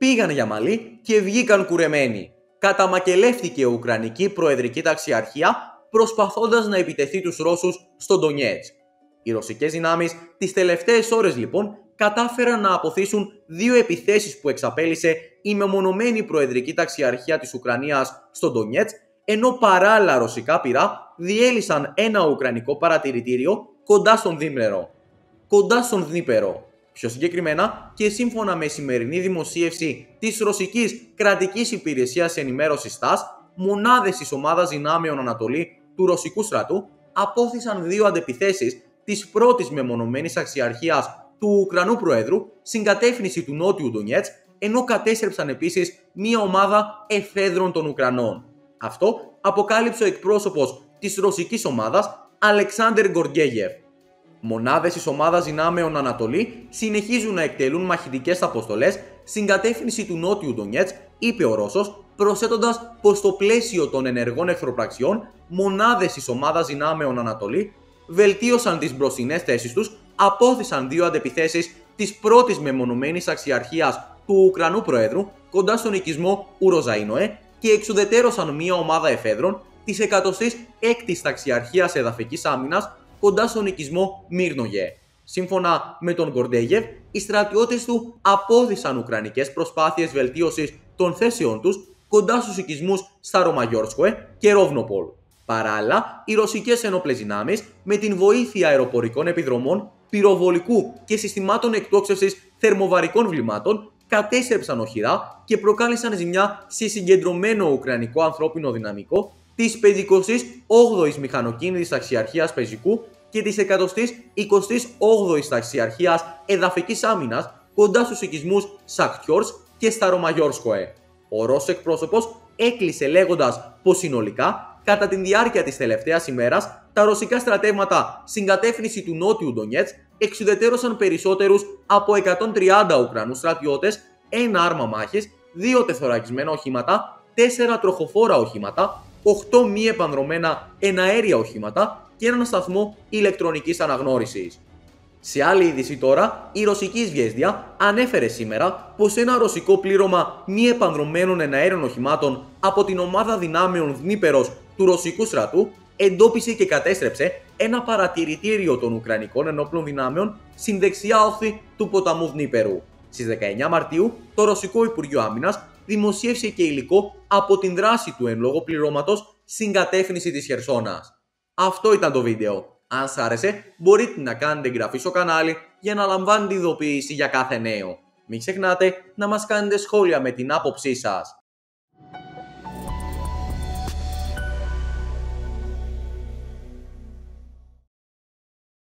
πήγαν για μαλλί και βγήκαν κουρεμένοι. Καταμακελεύτηκε η Ουκρανική Προεδρική Ταξιαρχία προσπαθώντας να επιτεθεί τους Ρώσους στο Ντονιέτς. Οι ρωσικές δυνάμεις τις τελευταίες ώρες λοιπόν κατάφεραν να αποθήσουν δύο επιθέσεις που εξαπέλυσε η μεμονωμένη Προεδρική Ταξιαρχία της Ουκρανίας στο Ντονιέτς ενώ παράλληλα ρωσικά πυρά διέλυσαν ένα Ουκρανικό παρατηρητήριο κοντά στον Δήμερο. Κοντά στον Δνήπερο. Πιο συγκεκριμένα και σύμφωνα με σημερινή δημοσίευση της Ρωσικής Κρατικής Υπηρεσίας Ενημέρωσης ΤΑΣ, μονάδες της Ομάδας Δυνάμεων Ανατολή του Ρωσικού στρατού απόθυσαν δύο αντεπιθέσεις της πρώτης μεμονωμένης αξιαρχίας του Ουκρανού Προέδρου στην κατεύθυνση του Νότιου Ντονιέτς, ενώ κατέστρεψαν επίσης μία ομάδα εφέδρων των Ουκρανών. Αυτό αποκάλυψε ο εκπρόσωπος της ρωσικής ομάδας Αλεξάνδρ Γκοργέγεφ. Μονάδες της ομάδας δυνάμεων Ανατολή συνεχίζουν να εκτελούν μαχητικές αποστολές στην κατεύθυνση του νότιου Ντονιέτς, είπε ο Ρώσος, προσθέτοντας πως στο πλαίσιο των ενεργών εχθροπραξιών, μονάδες της ομάδας δυνάμεων Ανατολή βελτίωσαν τις μπροστινές θέσεις τους, απόθυσαν δύο αντεπιθέσεις της πρώτης μεμονωμένης αξιαρχίας του Ουκρανού Προέδρου κοντά στον οικισμό Ουροζαϊνοέ και εξουδετέρωσαν μια ομάδα εφέδρων της 106η Ταξιαρχία Εδαφικής Άμυνας κοντά στον οικισμό Μύρνογε. Σύμφωνα με τον Γκορντέγεβ, οι στρατιώτες του απόδισαν ουκρανικές προσπάθειες βελτίωσης των θέσεών τους κοντά στους οικισμούς Σταρομαγιόρσκοε και Ρόβνοπολ. Παράλληλα, οι ρωσικές ενόπλες δυνάμεις, με την βοήθεια αεροπορικών επιδρομών, πυροβολικού και συστημάτων εκτόξευσης θερμοβαρικών βλημάτων, κατέστρεψαν οχυρά και προκάλεσαν ζημιά σε συγκεντρωμένο ουκρανικό ανθρώπινο δυναμικό της 58η Μηχανοκίνητης Ταξιαρχίας Πεζικού και της 128η Ταξιαρχίας Εδαφικής Άμυνας κοντά στους οικισμούς Σακτιόρς και Σταρομαγιόρσκοε. Ο Ρώσος εκπρόσωπος έκλεισε λέγοντας πως συνολικά κατά τη διάρκεια της τελευταίας ημέρας τα ρωσικά στρατεύματα στην κατεύθυνση του νότιου Ντονιέτ εξουδετέρωσαν περισσότερους από 130 Ουκρανούς στρατιώτες, ένα άρμα μάχης, δύο τεθωρακισμένα οχήματα, τέσσερα τροχοφόρα οχήματα, 8 μη επανδρομένα εναέρια οχήματα και έναν σταθμό ηλεκτρονικής αναγνώρισης. Σε άλλη είδηση τώρα, η ρωσική Σβιέσδια ανέφερε σήμερα πως ένα ρωσικό πλήρωμα μη επανδρομένων εναέριων οχημάτων από την ομάδα δυνάμεων Δνήπερος του ρωσικού στρατού εντόπισε και κατέστρεψε ένα παρατηρητήριο των Ουκρανικών ενόπλων δυνάμεων στην δεξιά όχθη του ποταμού Δνήπερου. Στις 19 Μαρτίου, το Ρωσικό Υπουργείο Άμυνας δημοσίευσε και υλικό από την δράση του εν λόγω πληρώματος στην κατεύθυνση της Χερσόνας. Αυτό ήταν το βίντεο. Αν σας άρεσε, μπορείτε να κάνετε εγγραφή στο κανάλι για να λαμβάνετε ειδοποίηση για κάθε νέο. Μην ξεχνάτε να μας κάνετε σχόλια με την άποψή σας.